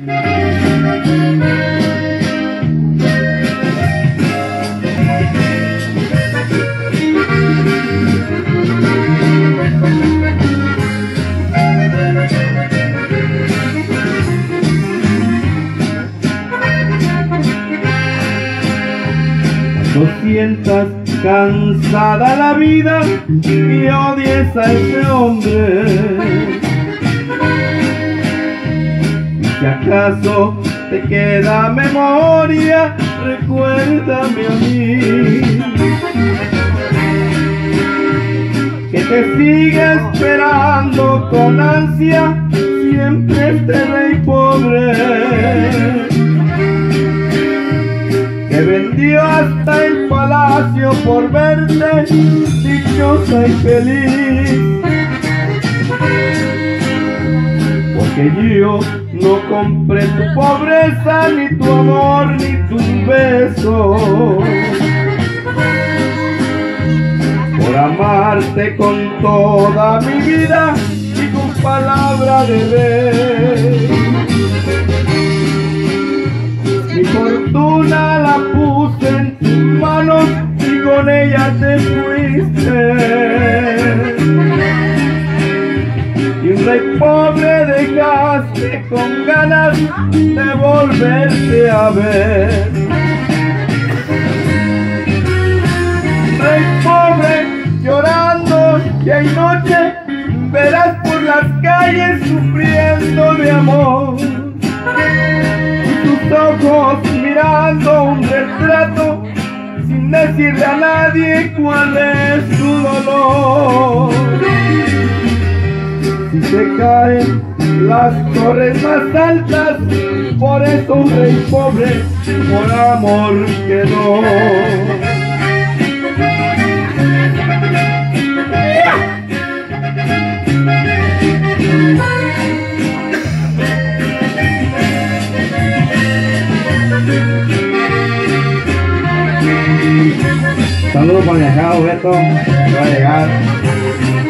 No sientas cansada la vida y odies a ese hombre. Acaso te queda memoria, recuérdame a mí. Que te sigue esperando con ansia siempre este rey pobre que vendió hasta el palacio por verte dichosa y feliz. Porque yo no compré tu pobreza, ni tu amor, ni tus besos. Por amarte con toda mi vida y con palabra de rey. Mi fortuna la puse en tus manos y con ella te fuiste. Con ganas de volverte a ver. Rey pobre llorando y hay noche verás por las calles sufriendo de amor tus ojos mirando un retrato sin decirle a nadie cuál es su dolor. Se caen las torres más altas, por eso un rey pobre por amor quedó. Saludos para mi Beto, que va a llegar.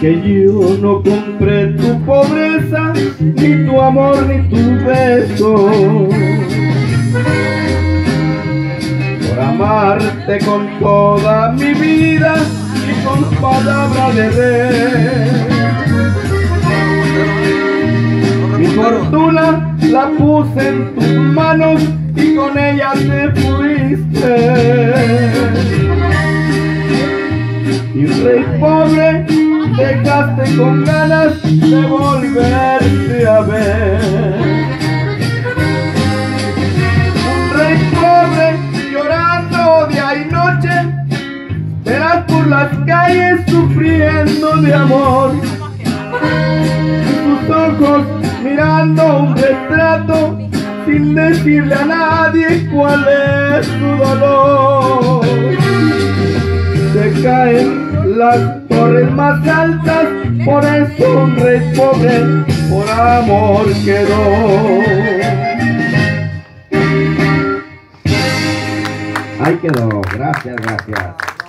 Porque yo no compré tu pobreza, ni tu amor, ni tu beso. Por amarte con toda mi vida y con palabra de rey. Mi fortuna la puse en tus manos y con ella te fuiste. Con ganas de volverte a ver. Un rey pobre llorando día y noche, verás por las calles sufriendo de amor. Y tus ojos mirando un retrato sin decirle a nadie cuál es su dolor. Se caen las torres más altas, por eso un rey pobre por amor quedó. Ahí quedó, gracias, gracias.